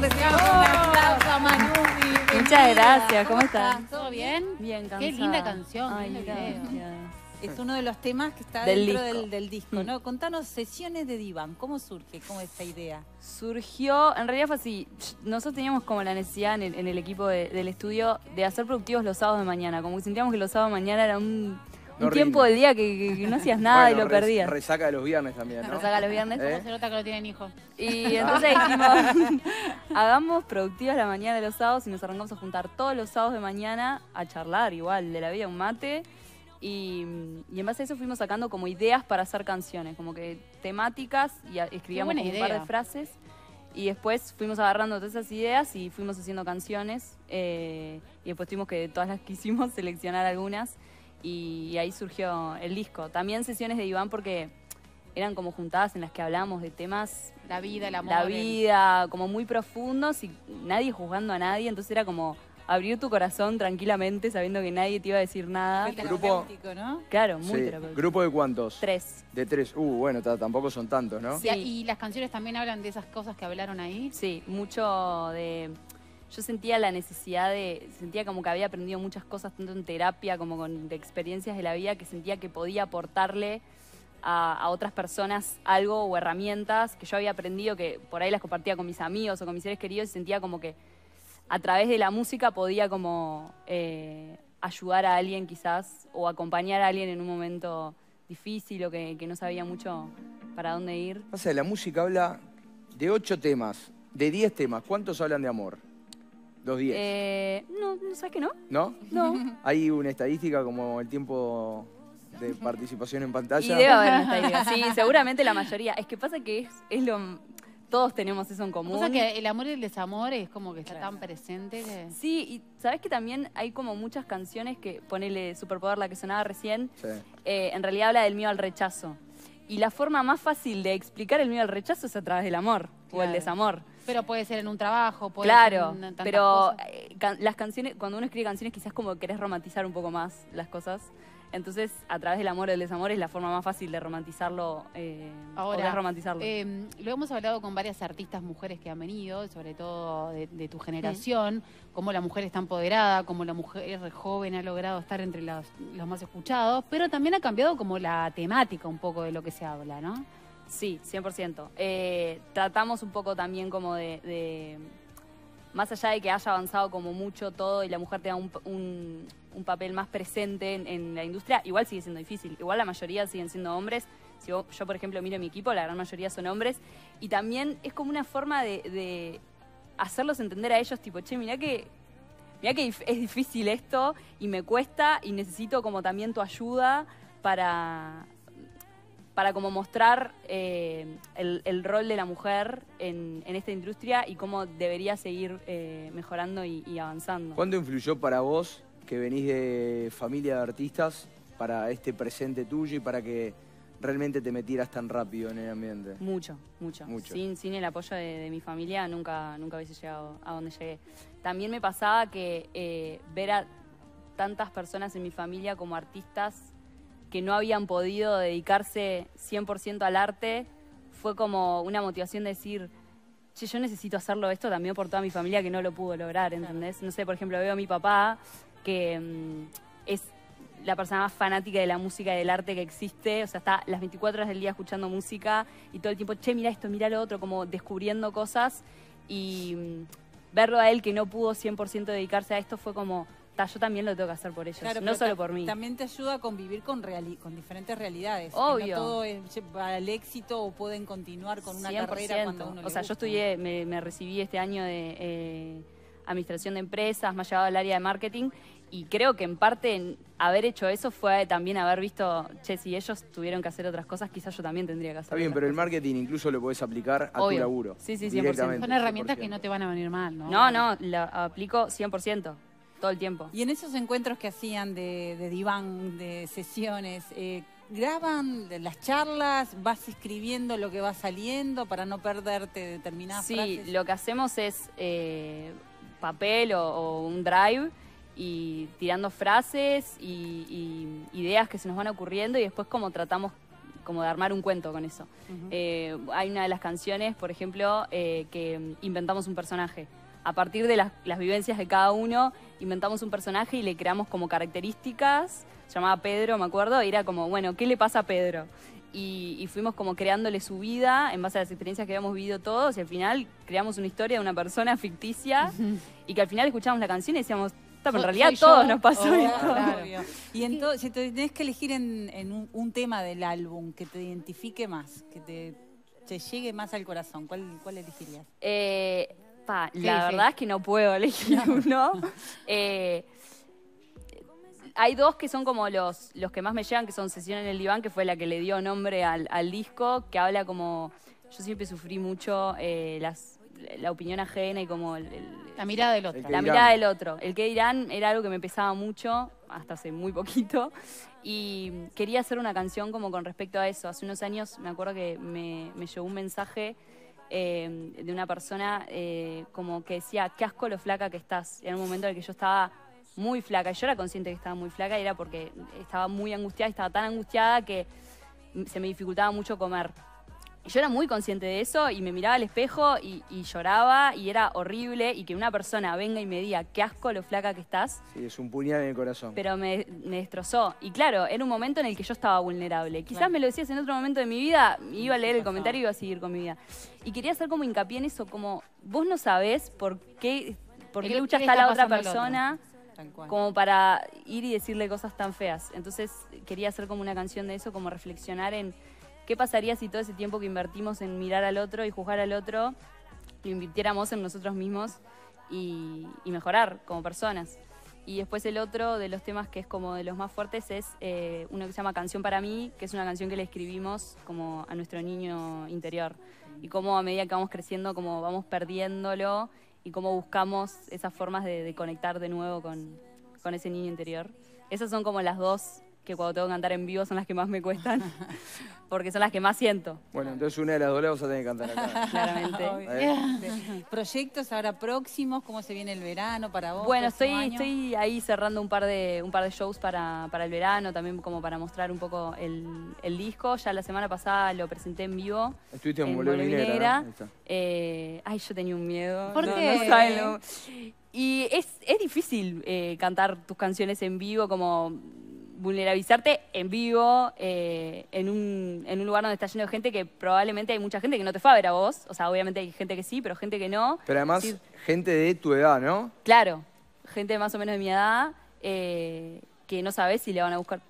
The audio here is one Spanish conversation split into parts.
Recibamos un aplauso a Manumi. Muchas gracias, ¿cómo estás? ¿Todo bien? Bien, cansada. Qué linda canción, Ay, qué gracias. Es uno de los temas que está Del dentro disco. del, del disco, Mm. ¿no? Contanos sesiones de diván, ¿cómo surge? ¿Cómo es esta idea? Surgió, en realidad fue así, nosotros teníamos como la necesidad en el, en el equipo de- del estudio de hacer productivos los sábados de mañana, como que sentíamos que los sábados de mañana era un, No un tiempo rinde. del día que, que- que no hacías nada Bueno, y lo res- perdías. Resaca de los viernes también, ¿no? Nos saca los viernes. ¿Eh? ¿Cómo se nota que no tienen hijos? Y entonces dijimos, hagamos productivas la mañana de los sábados y nos arrancamos a juntar todos los sábados de mañana a charlar igual de la vida, un mate. Y, y en base a eso fuimos sacando como ideas para hacer canciones, como que temáticas y a- escribíamos como un par de frases. Y después fuimos agarrando todas esas ideas y fuimos haciendo canciones. eh, y después tuvimos que, de todas las que hicimos, seleccionar algunas. Y, ahí surgió el disco. También sesiones de Iván porque eran como juntadas en las que hablábamos de temas La vida, el amor. la el- vida, como muy profundos y nadie juzgando a nadie, entonces era como abrir tu corazón tranquilamente sabiendo que nadie te iba a decir nada. Fue Grupo- ¿no? Claro, muy Sí. terapéutico. ¿Grupo de cuántos? Tres. De tres. Uh, bueno, ta- tampoco son tantos, ¿no? Sí. Y, y las canciones también hablan de esas cosas que hablaron ahí. Sí, mucho de... Yo sentía la necesidad de... Sentía como que había aprendido muchas cosas, tanto en terapia como con de experiencias de la vida, que sentía que podía aportarle a, otras personas algo o herramientas que yo había aprendido, que por ahí las compartía con mis amigos o con mis seres queridos y sentía como que a través de la música podía como eh, ayudar a alguien quizás o acompañar a alguien en un momento difícil o que, no sabía mucho para dónde ir. Pasa, la música habla de ocho temas, de diez temas. ¿Cuántos hablan de amor? Los diez. Eh, no, ¿sabes que no? ¿No? No. Hay una estadística como el tiempo de participación en Y pantalla. debe haber una estadística. Sí, seguramente la mayoría. Es que pasa que es, es lo. Todos tenemos eso en común. O sea que el amor y el desamor es como que está tan presente que... Sí, y sabes que también hay como muchas canciones que, ponele Superpoder, la que sonaba recién, Sí. eh, en realidad habla del miedo al rechazo. Y la forma más fácil de explicar el miedo al rechazo es a través del amor o el desamor. Pero puede ser en un trabajo, puede ser Claro, en tantas pero cosas. eh, can- las canciones, cuando uno escribe canciones quizás como querés romantizar un poco más las cosas. Entonces, a través del amor o del desamor es la forma más fácil de romantizarlo eh, o Ahora, desromantizarlo. eh, lo hemos hablado con varias artistas mujeres que han venido, sobre todo de, de tu generación, cómo la mujer está empoderada, cómo la mujer joven ha logrado estar entre los, los más escuchados, pero también ha cambiado como la temática un poco de lo que se habla, ¿no? Sí, 100%. Eh, tratamos un poco también como de, Más allá de que haya avanzado como mucho todo y la mujer tenga un, papel más presente en, la industria, igual sigue siendo difícil. Igual la mayoría siguen siendo hombres. Si vos- yo, por ejemplo, miro mi equipo, la gran mayoría son hombres. Y también es como una forma de, hacerlos entender a ellos, tipo, che, mirá que... Mirá que es difícil esto y me cuesta y necesito como también tu ayuda para, para como mostrar eh, el, el rol de la mujer en, en esta industria y cómo debería seguir eh, mejorando y, y avanzando. ¿Cuánto influyó para vos, que venís de familia de artistas, para este presente tuyo y para que realmente te metieras tan rápido en el ambiente? Mucho, mucho. Mucho. Sin, sin el apoyo de, de mi familia nunca, nunca hubiese llegado a donde llegué. También me pasaba que eh, ver a tantas personas en mi familia como artistas que no habían podido dedicarse 100% al arte fue como una motivación de decir, che, yo necesito hacerlo esto también por toda mi familia que no lo pudo lograr, ¿entendés? No sé, por ejemplo, veo a mi papá que mm, es la persona más fanática de la música y del arte que existe, o sea, está las 24 horas del día escuchando música y todo el tiempo, che, mira esto, mira lo otro, como descubriendo cosas y mm, verlo a él que no pudo 100% dedicarse a esto fue como, ta, yo también lo tengo que hacer por ellos, Claro, no solo por mí. También te ayuda a convivir con, reali- con diferentes realidades. que Obvio. No todo es para el éxito o pueden continuar con una 100%. carrera cuando uno O le sea, yo estudié, me, me recibí este año de eh, administración de empresas, me ha llevado al área de marketing y creo que en parte en haber hecho eso fue también haber visto, che, si ellos tuvieron que hacer otras cosas, quizás yo también tendría que hacer Está bien, otras pero el marketing incluso lo podés aplicar a Obvio. tu laburo. Sí, sí, 100%. directamente, Son herramientas 100%. que no te van a venir mal, ¿no? No, no, la aplico 100%, todo el tiempo. Y en esos encuentros que hacían de, de diván, de sesiones, eh, ¿graban las charlas? ¿Vas escribiendo lo que va saliendo para no perderte determinadas Sí, frases? lo que hacemos es eh, papel o, o un drive y tirando frases y, y ideas que se nos van ocurriendo y después como tratamos como de armar un cuento con eso. Eh, hay una de las canciones, por ejemplo, eh, que inventamos un personaje. A partir de las, las vivencias de cada uno, inventamos un personaje y le creamos como características. Se llamaba Pedro, me acuerdo, y era como, bueno, ¿qué le pasa a Pedro? Y, y fuimos como creándole su vida en base a las experiencias que habíamos vivido todos y al final creamos una historia de una persona ficticia y que al final escuchamos la canción y decíamos, "Ta, pero en realidad todos yo". nos pasó Oh, esto. claro. Y entonces, si te tenés que elegir en, en un, un tema del álbum que te identifique más, que te, te llegue más al corazón, ¿cuál, cuál elegirías? Eh, pa, la verdad es que no puedo elegir uno. Eh, hay dos que son como los, los que más me llegan, que son Sesión en el Diván, que fue la que le dio nombre al, al disco, que habla como... Yo siempre sufrí mucho eh, las, la opinión ajena y como el- el, La mirada del otro. La mirada del otro. El que dirán era algo que me pesaba mucho, hasta hace muy poquito. Y quería hacer una canción como con respecto a eso. Hace unos años me acuerdo que me, me llegó un mensaje eh, de una persona eh, como que decía, qué asco lo flaca que estás. Era un momento en el que yo estaba muy flaca. Yo era consciente que estaba muy flaca y era porque estaba muy angustiada, estaba tan angustiada que se me dificultaba mucho comer. Y Yo era muy consciente de eso y me miraba al espejo y, y lloraba y era horrible y que una persona venga y me diga qué asco lo flaca que estás, Sí, es un puñal en el corazón. pero me, me destrozó. Y claro, era un momento en el que yo estaba vulnerable. Quizás Claro. me lo decías en otro momento de mi vida, iba a leer el comentario y iba a seguir con mi vida. Y quería hacer como hincapié en eso, como vos no sabés por qué, por qué lucha qué está la otra persona como para ir y decirle cosas tan feas. Entonces quería hacer como una canción de eso, como reflexionar en qué pasaría si todo ese tiempo que invertimos en mirar al otro y juzgar al otro, lo invirtiéramos en nosotros mismos y, y mejorar como personas. Y después el otro de los temas que es como de los más fuertes es eh, uno que se llama Canción para mí, que es una canción que le escribimos como a nuestro niño interior. Y cómo a medida que vamos creciendo, como vamos perdiéndolo y cómo buscamos esas formas de, de conectar de nuevo con, con ese niño interior. Esas son como las dos que cuando tengo que cantar en vivo son las que más me cuestan, porque son las que más siento, Bueno, entonces una de las dos la vas a tener que cantar acá. claramente. ¿eh? ¿Proyectos ahora próximos? ¿Cómo se viene el verano para vos? Bueno, estoy, año? estoy ahí cerrando un par de, un par de shows para, para el verano, también como para mostrar un poco el, el disco. Ya la semana pasada lo presenté en vivo. Estuviste en En está. Eh, ay, yo tenía un miedo. ¿Por no- qué? no saben lo- Y es, es difícil eh, cantar tus canciones en vivo, como vulnerabilizarte en vivo, eh, en, un, en un lugar donde está lleno de gente que probablemente hay mucha gente que no te fue a ver a vos. O sea, obviamente hay gente que sí, pero gente que no. Pero además, Sí. gente de tu edad, ¿no? Claro, gente más o menos de mi edad, eh, que no sabes si le van a buscar,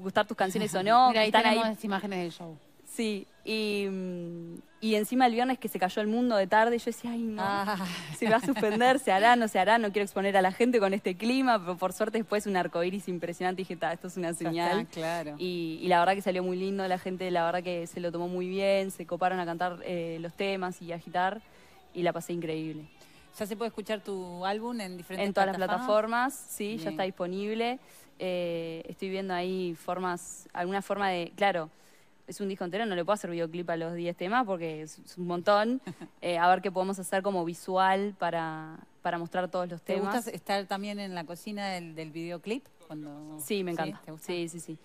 gustar tus canciones o no. Mira, que ahí están tenemos ahí. las imágenes del show. Sí, y, mm, y encima el viernes que se cayó el mundo de tarde, yo decía, ay no, Ah, se va a suspender, se hará, no se hará, no quiero exponer a la gente con este clima, pero por suerte después un arcoíris impresionante y dije, "Ta, esto es una señal. está, claro. Y, y la verdad que salió muy lindo, la gente la verdad que se lo tomó muy bien, se coparon a cantar eh, los temas y a agitar y la pasé increíble. ¿Ya se puede escuchar tu álbum en diferentes En todas las plataformas, sí, Bien. ya está disponible. Eh, estoy viendo ahí formas, alguna forma de, claro, es un disco entero, no le puedo hacer videoclip a los 10 temas porque es, es un montón. Eh, a ver qué podemos hacer como visual para, para mostrar todos los ¿Te temas. gusta estar también en la cocina del, del videoclip? Cuando... Sí, me encanta. ¿Te? Sí, sí, sí.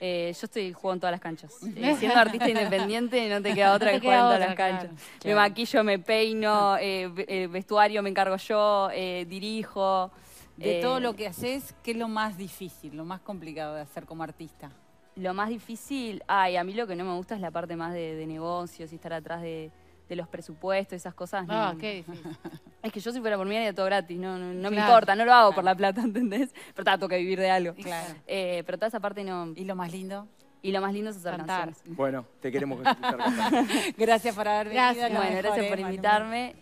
Eh, yo estoy jugando en todas las canchas. Eh, siendo artista independiente no te queda otra que te jugar en todas las canchas. claro. Me maquillo, me peino, eh, ve- vestuario me encargo yo, dirijo. De todo lo que haces, ¿qué es lo más difícil, lo más complicado de hacer como artista? Lo más difícil, ay, a mí lo que no me gusta es la parte más de, de negocios y estar atrás de, de los presupuestos, esas cosas. no. Ah, qué difícil. Es que yo si fuera por mí haría todo gratis, no, no, no me importa, no lo hago por la plata, ¿entendés? Pero ta, tengo que vivir de algo. Claro. Eh, pero toda esa parte no. ¿Y lo más lindo? Y lo más lindo es hacer Cantar. canciones. Bueno, te queremos. Gracias por haber venido. Gracias. Bueno, mejor, gracias por invitarme.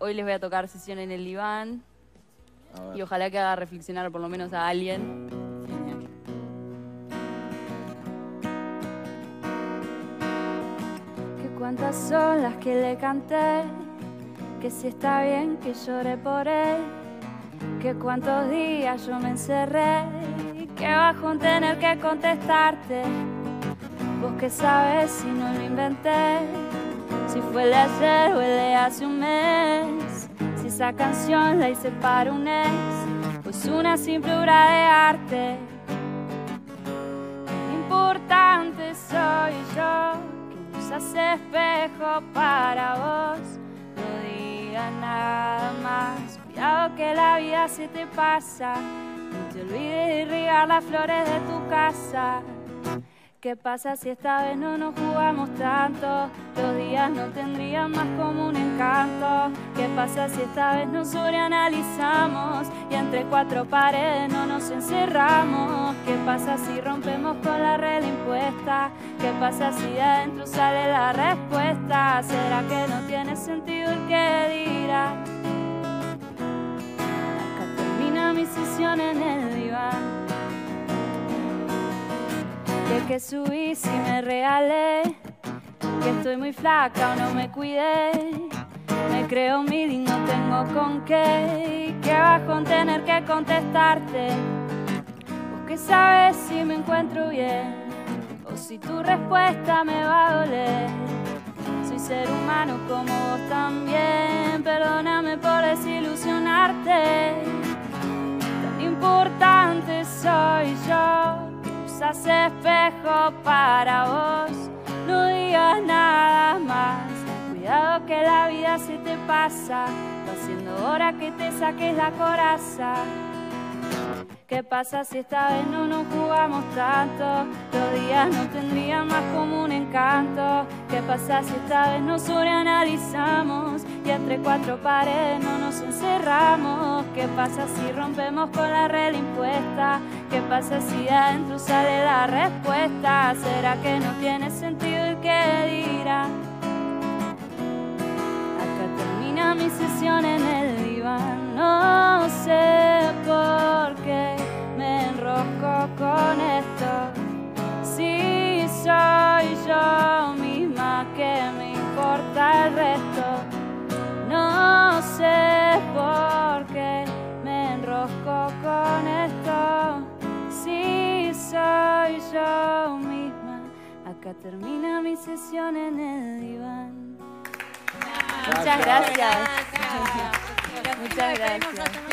Hoy les voy a tocar sesión en el diván y ojalá que haga reflexionar por lo menos a alguien. Cuántas son las que le canté, que si está bien que llore por él, que cuántos días yo me encerré, que bajo en tener que contestarte. Vos que sabes si no lo inventé, si fue de ayer o de hace un mes, si esa canción la hice para un ex, pues una simple obra de arte. Importante soy yo, usas espejo para vos. No digas nada más, cuidado que la vida se te pasa. No te olvides de regar las flores de tu casa. ¿Qué pasa si esta vez no nos jugamos tanto? Los días no tendrían más como un encanto. ¿Qué pasa si esta vez nos sobreanalizamos y entre cuatro paredes no nos encerramos? ¿Qué pasa si rompemos con la red ¿Qué pasa si de adentro sale la respuesta? ¿Será que no tiene sentido el que dirá? Acá termina mi sesión en el diván que que subí si me regalé, que estoy muy flaca o no me cuidé. Me creo mil y no tengo con qué, que bajo en tener que contestarte. Vos que sabes si me encuentro bien, o si tu respuesta me va a doler. Soy ser humano como vos también, perdóname por desilusionarte. Tan importante soy yo usas espejo para vos, no digas nada más. Cuidado que la vida se te pasa, va siendo hora que te saques la coraza. ¿Qué pasa si esta vez no nos jugamos tanto? Los días no tendrían más como un encanto. ¿Qué pasa si esta vez nos sobreanalizamos y entre cuatro paredes no nos encerramos? ¿Qué pasa si rompemos con la red impuesta? ¿Qué pasa si adentro sale la respuesta? ¿Será que no tiene sentido el que dirá? Acá termina mi sesión en el diván, no sé Si soy yo misma, que me importa el resto? No sé por qué me enrosco con esto. Si soy yo misma, acá termina mi sesión en el diván. Muchas gracias. Muchas gracias.